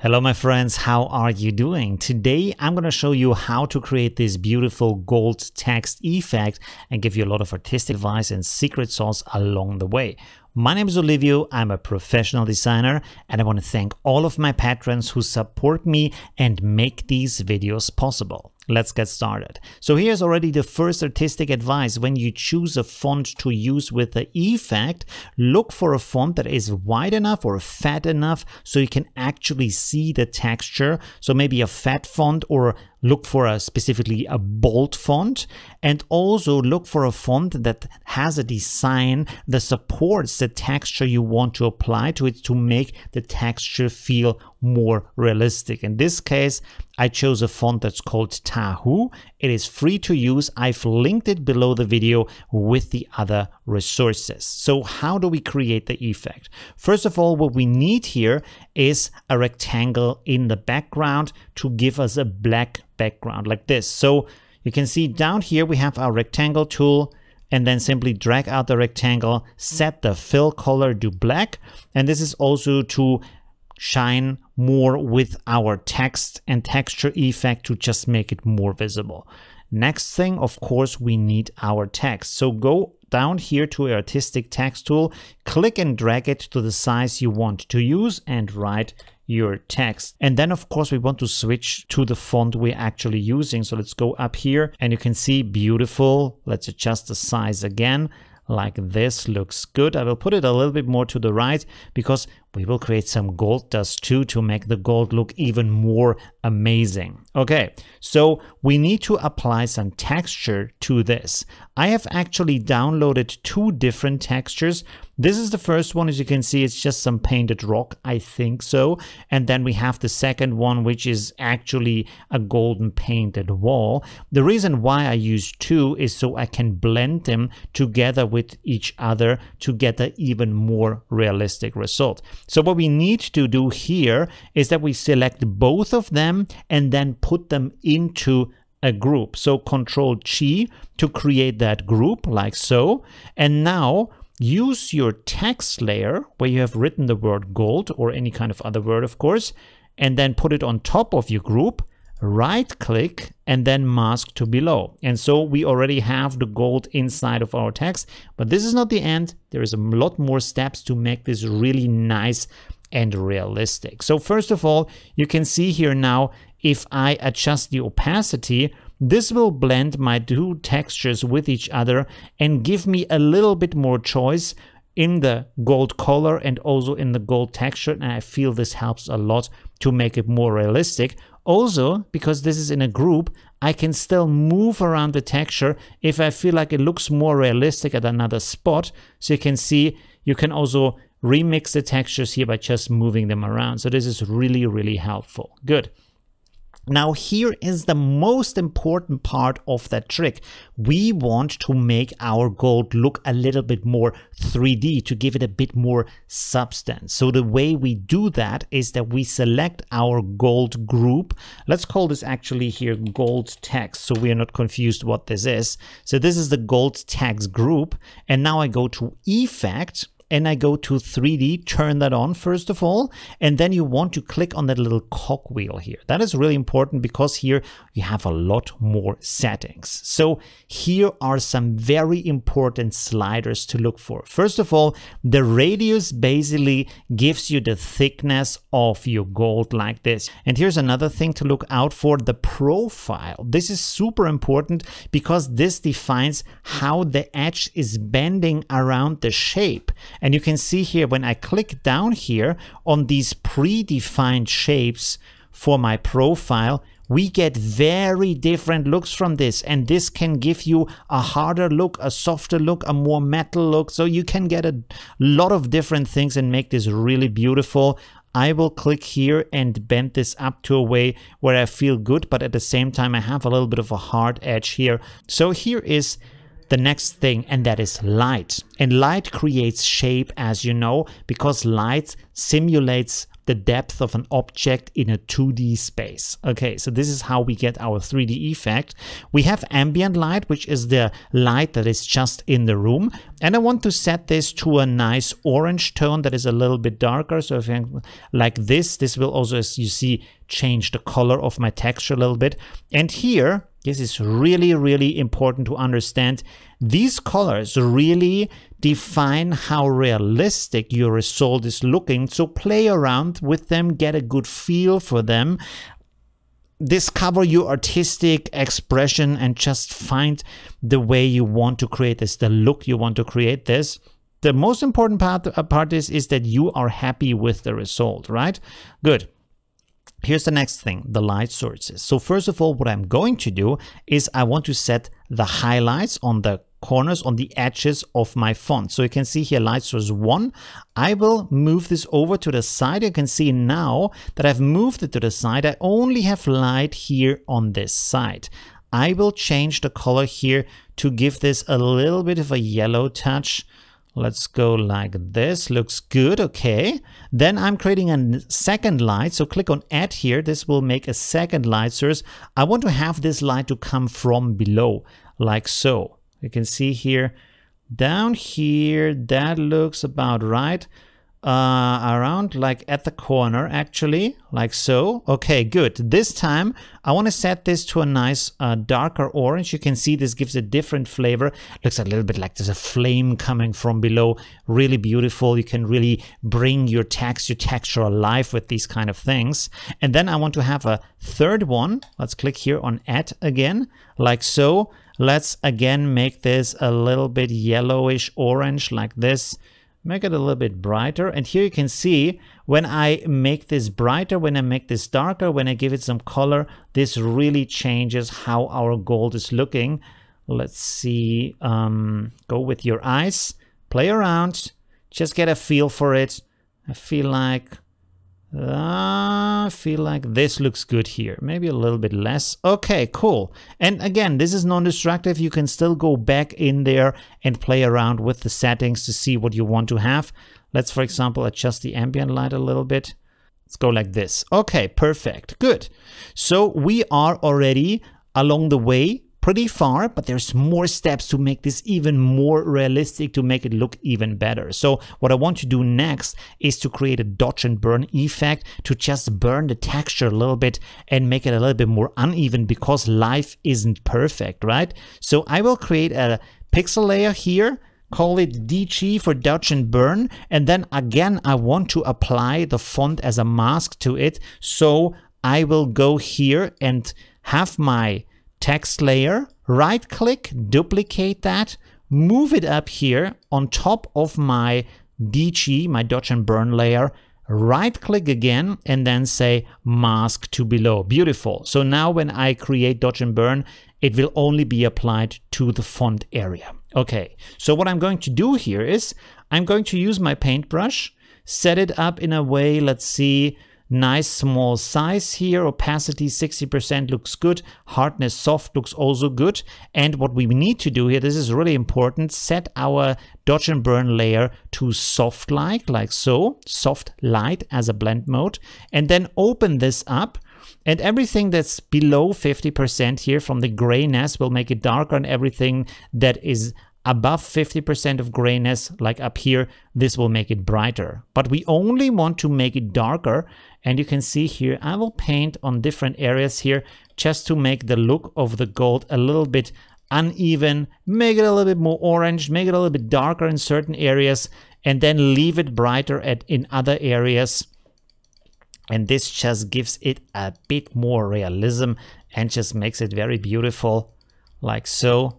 Hello my friends, how are you doing? Today I'm going to show you how to create this beautiful gold text effect and give you a lot of artistic advice and secret sauce along the way. My name is Olivio, I'm a professional designer and I want to thank all of my patrons who support me and make these videos possible. Let's get started. So here's already the first artistic advice. When you choose a font to use with the effect, look for a font that is wide enough or fat enough so you can actually see the texture. So maybe a fat font or look for a specifically a bold font and also look for a font that has a design that supports the texture you want to apply to it to make the texture feel more realistic. In this case, I chose a font that's called Tahu. It is free to use. I've linked it below the video with the other resources. So how do we create the effect? First of all, what we need here is a rectangle in the background to give us a black background like this. So you can see down here we have our rectangle tool and then simply drag out the rectangle, set the fill color to black. And this is also to shine more with our text and texture effect to just make it more visible. Next thing, of course, we need our text. So go down here to a artistic text tool, click and drag it to the size you want to use and write your text. And then of course we want to switch to the font we're actually using. So let's go up here and you can see beautiful. Let's adjust the size again like this looks good. I will put it a little bit more to the right because we will create some gold dust too to make the gold look even more amazing. Okay, so we need to apply some texture to this. I have actually downloaded two different textures. This is the first one, as you can see, it's just some painted rock, I think so. And then we have the second one, which is actually a golden painted wall. The reason why I use two is so I can blend them together with each other to get an even more realistic result. So what we need to do here is that we select both of them and then put them into a group. So control G to create that group like so. And now use your text layer where you have written the word gold or any kind of other word, of course, and then put it on top of your group right click and then mask to below. And so we already have the gold inside of our text, but this is not the end. There is a lot more steps to make this really nice and realistic. So first of all, you can see here now, if I adjust the opacity, this will blend my two textures with each other and give me a little bit more choice in the gold color and also in the gold texture. And I feel this helps a lot to make it more realistic. Also, because this is in a group, I can still move around the texture if I feel like it looks more realistic at another spot. So you can see, you can also remix the textures here by just moving them around. So this is really, really helpful. Good. Now here is the most important part of that trick. We want to make our gold look a little bit more 3D to give it a bit more substance. So the way we do that is that we select our gold group. Let's call this actually here gold text so we are not confused what this is. So this is the gold text group and now I go to effect and I go to 3D, turn that on first of all, and then you want to click on that little cogwheel here. That is really important because here you have a lot more settings. So here are some very important sliders to look for. First of all, the radius basically gives you the thickness of your gold like this. And here's another thing to look out for, the profile. This is super important because this defines how the edge is bending around the shape. And you can see here when I click down here on these predefined shapes for my profile, we get very different looks from this. And this can give you a harder look a softer look a more metal look. So you can get a lot of different things and make this really beautiful. I will click here and bend this up to a way where I feel good but at the same time I have a little bit of a hard edge here. So here is the next thing, and that is light. And light creates shape, as you know, because light simulates the depth of an object in a 2D space. Okay, so this is how we get our 3D effect. We have ambient light, which is the light that is just in the room. And I want to set this to a nice orange tone that is a little bit darker. So if I like this, this will also, as you see, change the color of my texture a little bit. And here, this is really, really important to understand. These colors really define how realistic your result is looking. So play around with them, get a good feel for them, discover your artistic expression and just find the way you want to create this, the look you want to create this. The most important part, uh, part is, is that you are happy with the result, right? Good. Here's the next thing, the light sources. So first of all, what I'm going to do is I want to set the highlights on the corners on the edges of my font. So you can see here light source 1. I will move this over to the side. You can see now that I've moved it to the side. I only have light here on this side. I will change the color here to give this a little bit of a yellow touch. Let's go like this. Looks good. Okay. Then I'm creating a second light. So click on add here. This will make a second light source. I want to have this light to come from below like so. You can see here down here. That looks about right uh, around like at the corner actually, like so. Okay, good. This time I want to set this to a nice uh, darker orange. You can see this gives a different flavor. Looks a little bit like there's a flame coming from below. Really beautiful. You can really bring your text, your texture alive with these kind of things. And then I want to have a third one. Let's click here on add again, like so. Let's again make this a little bit yellowish orange like this make it a little bit brighter. And here you can see when I make this brighter, when I make this darker, when I give it some color, this really changes how our gold is looking. Let's see, um, go with your eyes, play around, just get a feel for it. I feel like Ah, I feel like this looks good here. Maybe a little bit less. Okay, cool. And again, this is non-destructive. You can still go back in there and play around with the settings to see what you want to have. Let's, for example, adjust the ambient light a little bit. Let's go like this. Okay, perfect. Good. So we are already along the way pretty far, but there's more steps to make this even more realistic, to make it look even better. So what I want to do next is to create a dodge and burn effect to just burn the texture a little bit and make it a little bit more uneven because life isn't perfect, right? So I will create a pixel layer here call it DB for dodge and burn. And then again, I want to apply the font as a mask to it. So I will go here and have my text layer, right click, duplicate that, move it up here on top of my DB, my dodge and burn layer, right click again and then say mask to below. Beautiful. So now when I create dodge and burn, it will only be applied to the font area. Okay, so what I'm going to do here is I'm going to use my paintbrush, set it up in a way, let's see, Nice small size here, opacity 60% looks good, hardness soft looks also good. And what we need to do here, this is really important, set our dodge and burn layer to soft light, like so, soft light as a blend mode, and then open this up. And everything that's below 50% here from the grayness will make it darker and everything that is above 50% of grayness, like up here, this will make it brighter. But we only want to make it darker. And you can see here, I will paint on different areas here just to make the look of the gold a little bit uneven, make it a little bit more orange, make it a little bit darker in certain areas, and then leave it brighter at, in other areas. And this just gives it a bit more realism and just makes it very beautiful, like so.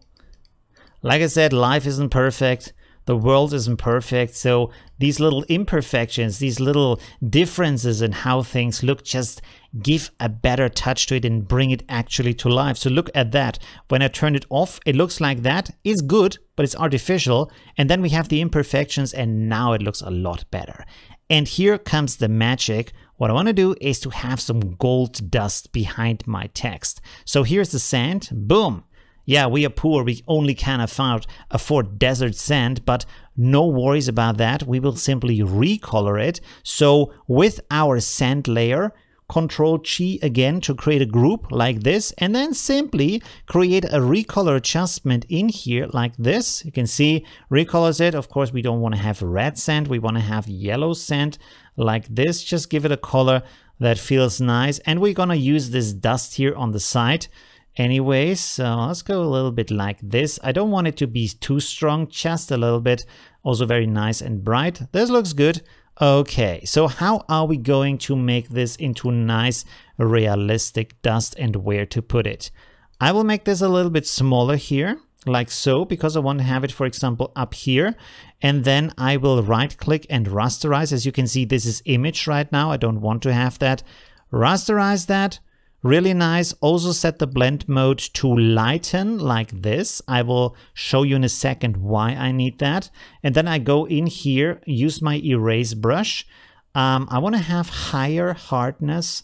Like I said, life isn't perfect. The world isn't perfect. So these little imperfections, these little differences in how things look just give a better touch to it and bring it actually to life. So look at that. When I turn it off, it looks like that. It's good, but it's artificial. And then we have the imperfections and now it looks a lot better. And here comes the magic. What I want to do is to have some gold dust behind my text. So here's the sand, boom, yeah, we are poor, we only can afford, afford desert sand, but no worries about that. We will simply recolor it. So with our sand layer, Control G again to create a group like this and then simply create a recolor adjustment in here like this. You can see recolors it. Of course, we don't want to have red sand. We want to have yellow sand like this. Just give it a color that feels nice. And we're going to use this dust here on the side anyways. So let's go a little bit like this. I don't want it to be too strong, just a little bit. Also very nice and bright. This looks good. Okay, so how are we going to make this into nice realistic dust and where to put it? I will make this a little bit smaller here, like so, because I want to have it, for example, up here. And then I will right click and rasterize. As you can see, this is image right now. I don't want to have that. Rasterize that Really nice. Also set the blend mode to lighten like this. I will show you in a second why I need that. And then I go in here, use my erase brush. Um, I want to have higher hardness,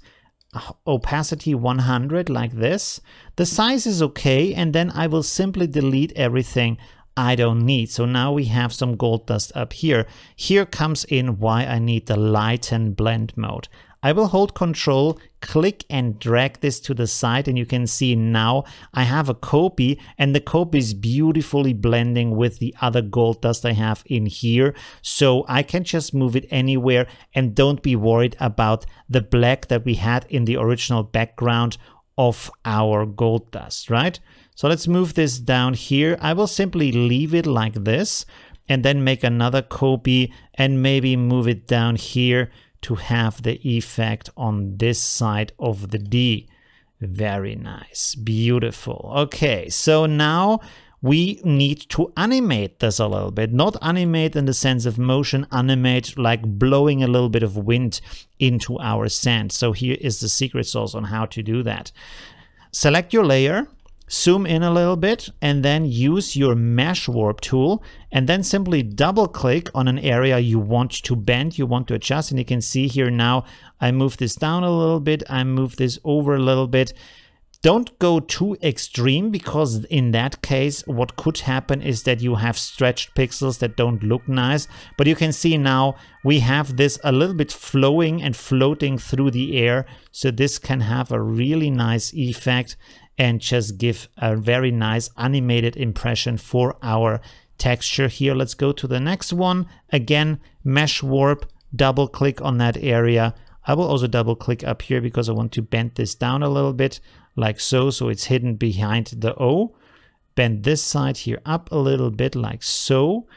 opacity 100 like this. The size is okay. And then I will simply delete everything I don't need. So now we have some gold dust up here. Here comes in why I need the lighten blend mode. I will hold control, click and drag this to the side and you can see now I have a copy and the copy is beautifully blending with the other gold dust I have in here. So I can just move it anywhere and don't be worried about the black that we had in the original background of our gold dust, right? So let's move this down here. I will simply leave it like this and then make another copy and maybe move it down here to have the effect on this side of the D. Very nice, beautiful. Okay, so now we need to animate this a little bit. Not animate in the sense of motion, animate like blowing a little bit of wind into our sand. So here is the secret sauce on how to do that. Select your layer, zoom in a little bit and then use your mesh warp tool and then simply double click on an area you want to bend, you want to adjust. And you can see here now, I move this down a little bit, I move this over a little bit. Don't go too extreme because in that case, what could happen is that you have stretched pixels that don't look nice. But you can see now we have this a little bit flowing and floating through the air. So this can have a really nice effect and just give a very nice animated impression for our texture here. Let's go to the next one. Again, mesh warp, double click on that area. I will also double click up here because I want to bend this down a little bit like so. So it's hidden behind the O. Bend this side here up a little bit like so.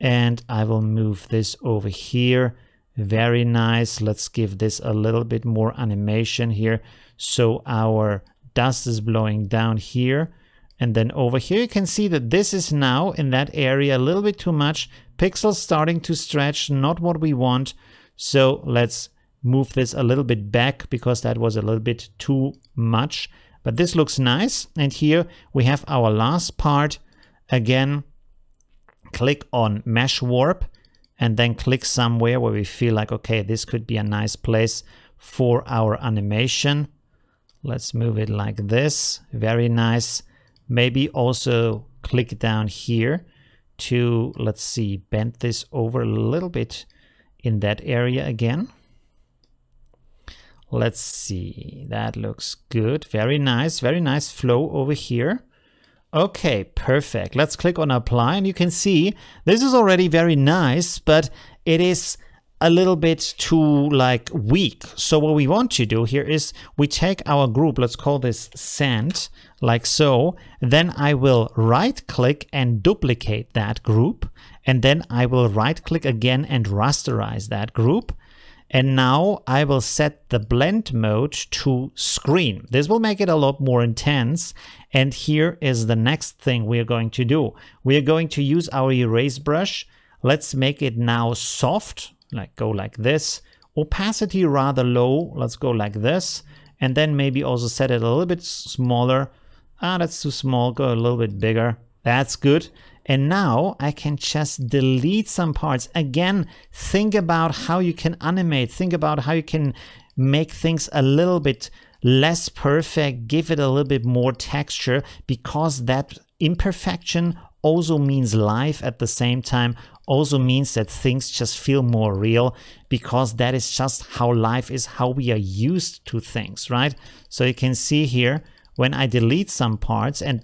And I will move this over here. Very nice. Let's give this a little bit more animation here. So our dust is blowing down here. And then over here, you can see that this is now in that area a little bit too much. Pixels starting to stretch, not what we want. So let's move this a little bit back because that was a little bit too much. But this looks nice. And here we have our last part. Again, click on Mesh Warp and then click somewhere where we feel like, okay, this could be a nice place for our animation. Let's move it like this. Very nice. Maybe also click down here to, let's see, bend this over a little bit in that area again. Let's see, that looks good. Very nice, very nice flow over here. Okay, perfect. Let's click on apply and you can see this is already very nice, but it is a little bit too like weak. So what we want to do here is we take our group, let's call this sand, like so. Then I will right click and duplicate that group. And then I will right click again and rasterize that group. And now I will set the blend mode to screen. This will make it a lot more intense. And here is the next thing we are going to do. We are going to use our erase brush. Let's make it now soft like go like this. Opacity rather low, let's go like this. And then maybe also set it a little bit smaller. Ah, that's too small, go a little bit bigger. That's good. And now I can just delete some parts. Again, think about how you can animate. Think about how you can make things a little bit less perfect, give it a little bit more texture because that imperfection also means life at the same time also means that things just feel more real because that is just how life is, how we are used to things, right? So you can see here when I delete some parts and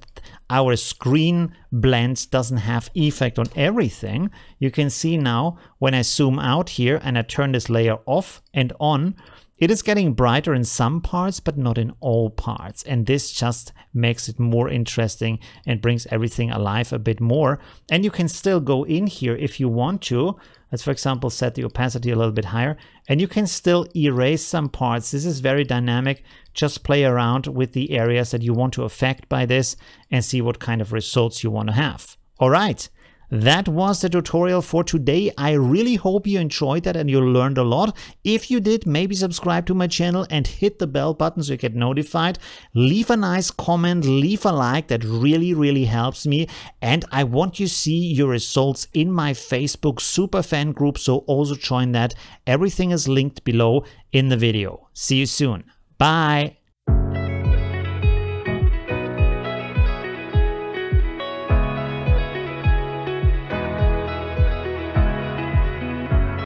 our screen blend doesn't have effect on everything, you can see now when I zoom out here and I turn this layer off and on, it is getting brighter in some parts, but not in all parts. And this just makes it more interesting and brings everything alive a bit more. And you can still go in here if you want to. Let's, for example, set the opacity a little bit higher. And you can still erase some parts. This is very dynamic. Just play around with the areas that you want to affect by this and see what kind of results you want to have. All right. That was the tutorial for today. I really hope you enjoyed that and you learned a lot. If you did, maybe subscribe to my channel and hit the bell button so you get notified. Leave a nice comment, leave a like. That really, really helps me. And I want you to see your results in my Facebook super fan group. So also join that. Everything is linked below in the video. See you soon. Bye.